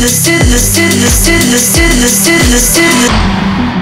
do Stood. do Stood. do Stood. do.